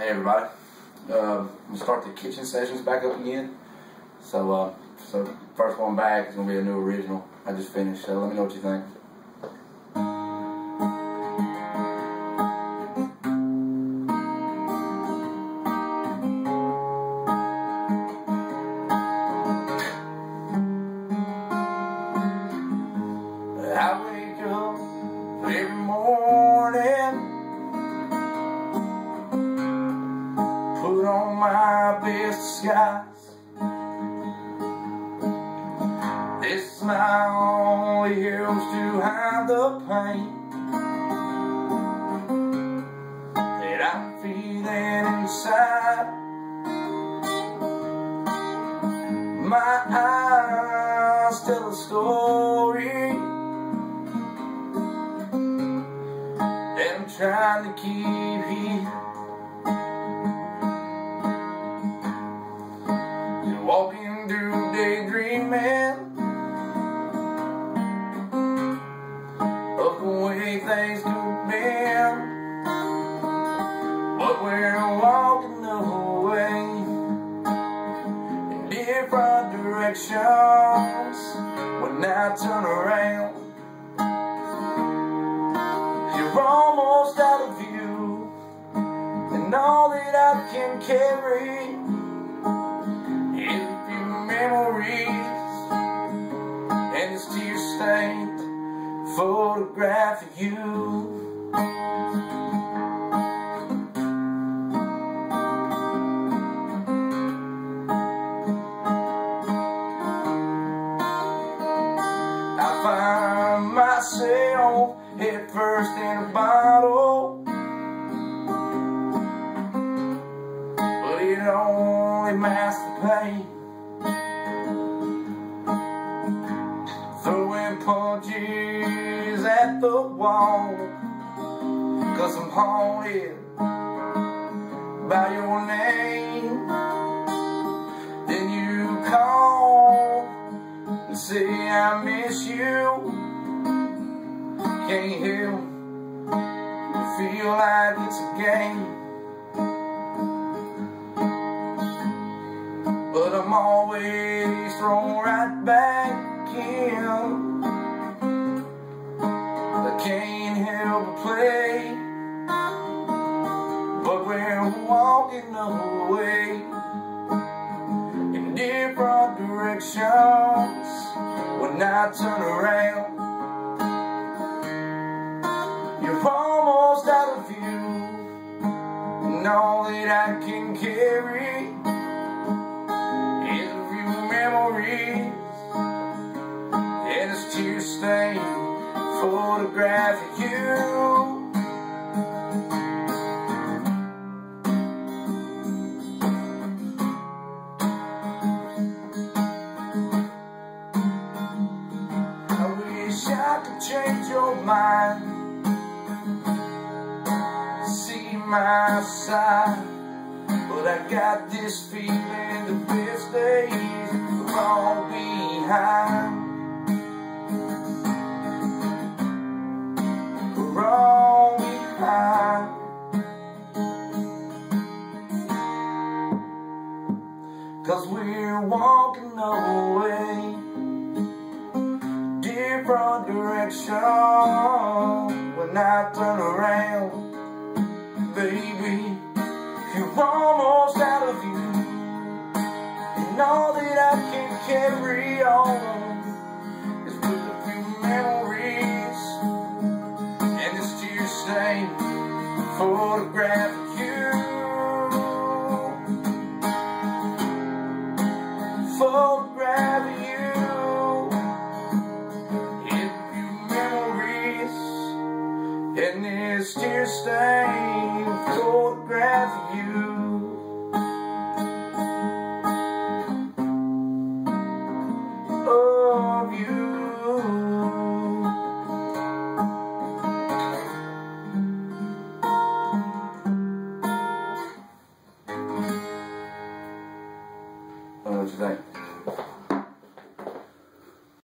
Hey everybody. Uh, I'm start the kitchen sessions back up again. So, uh, so first one back is gonna be a new original. I just finished. So let me know what you think. Disguise. This is my only heroes to hide the pain that I'm feeling inside. My eyes tell a story. that I'm trying to keep way things could have but we're walking away in different directions when I turn around. You're almost out of view And all that I can carry Is a memories And this tear-stained photograph of you. I find myself head first in a bottle. But it only masks the pain the wall. Cause I'm haunted by your name. Then you call and say I miss you. Can't help but feel like it's a game. But I'm always thrown right back in can't help but play. But we're walking away In different directions When I turn around you're almost out of view. And all that I can carry of you. I wish I could change your mind. See my side. But I got this feeling the best days are all behind Cause we're walking away Different direction. When I turn around. Baby, you're almost out of view And all that I can carry on This tear-stained photograph of you